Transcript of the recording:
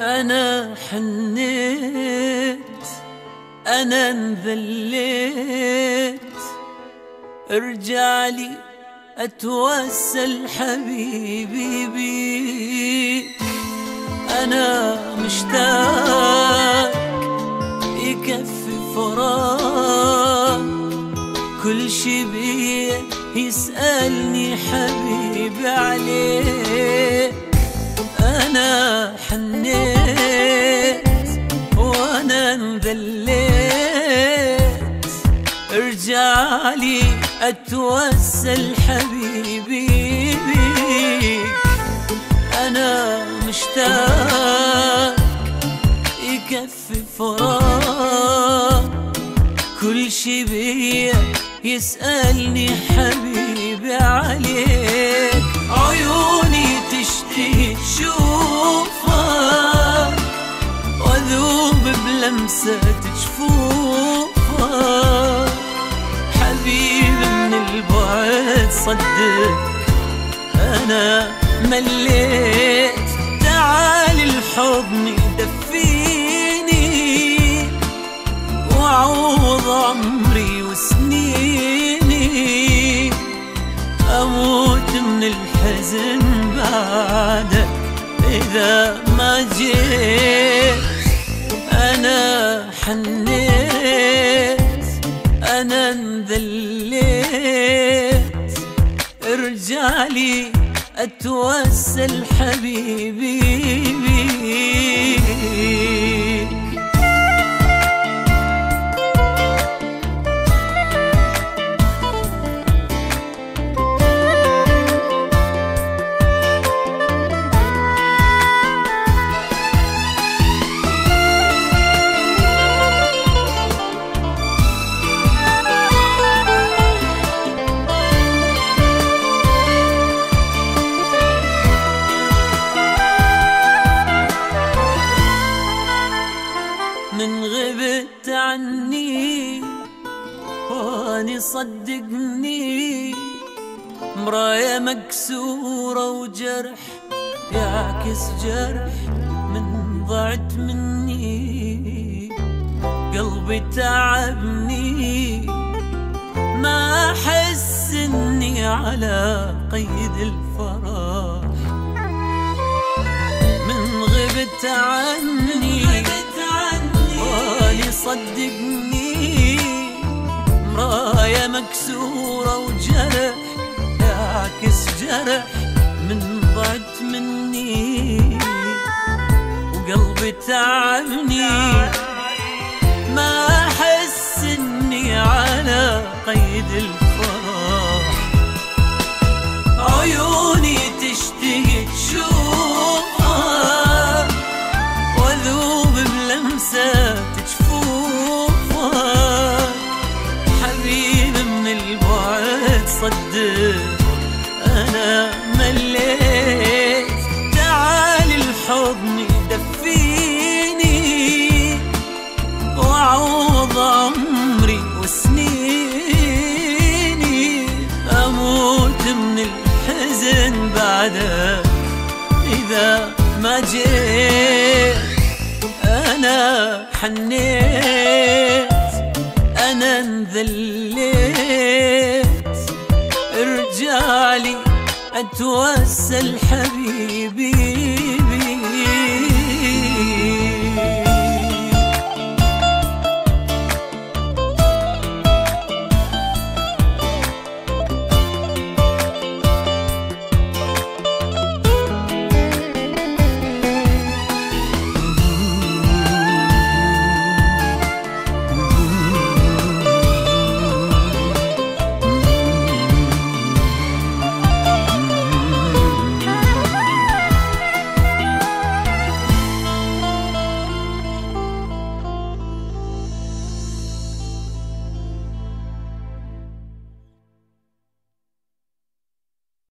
أنا حنيت أنا انذليت. ارجع لي أتوسل حبيبي بيك. أنا مشتاق يكفي فراق كل شي بيه يسألني حبيبي عليه وأنا انذليت ارجع لي أتوسل حبيبي أنا مشتاق يكفي فراق كل شي بيا يسألني حبيبي عليك. عيوني بلمسة جفوفك حبيبي من البعد صدق. أنا مليت. تعال الحضن دفيني وعوض عمري وسنيني. أموت من الحزن بعدك إذا ما جيت. أنا حنيت أنا انذليت. ارجع لي أتوسل حبيبي. صدقني مراية مكسورة وجرح يعكس جرح من ضعت مني. قلبي تعبني ما أحس إني على قيد الفرح. من غبت عني واني صدقني. مراية مكسورة وجرح يعكس جرح من ضعت مني. وقلبي تعبني. ما أحس إني على قيد الفرح. البعد صدق أنا مليت. تعال الحضن دفيني وعوض عمري وسنيني. أموت من الحزن بعدك إذا ما جيت. أنا حنيت أنا انذليت. اتوسل حبيبي